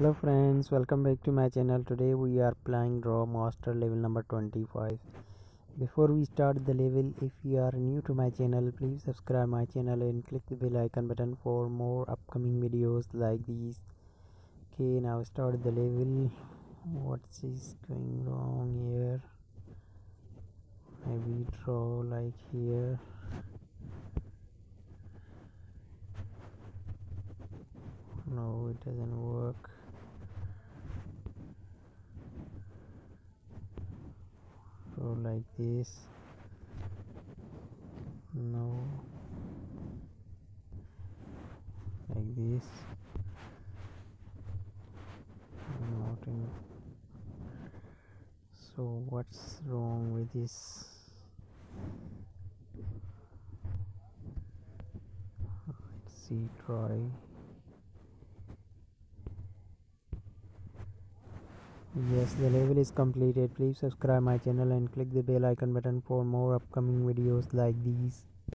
hello friends welcome back to my channel. Today we are playing draw master level number 25 before we start the level if you are new to my channel please subscribe my channel and click the bell icon button for more upcoming videos like these. Okay now start the level. What is going wrong here? Maybe draw like here. No it doesn't work so like this. No. Like this. Not in so what's wrong with this? Let's see try yes the level is completed. Please subscribe my channel and click the bell icon button for more upcoming videos like these